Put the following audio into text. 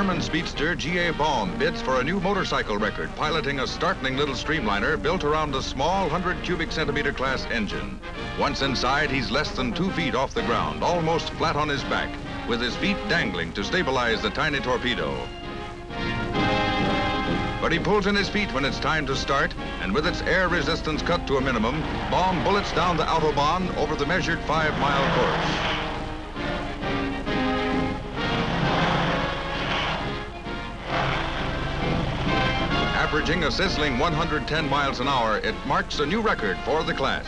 German speedster G.A. Baum bids for a new motorcycle record, piloting a startling little streamliner built around a small 100 cubic centimeter class engine. Once inside, he's less than two feet off the ground, almost flat on his back, with his feet dangling to stabilize the tiny torpedo. But he pulls in his feet when it's time to start, and with its air resistance cut to a minimum, Baum bullets down the Autobahn over the measured five-mile course. Averaging a sizzling 110 miles an hour, it marks a new record for the class.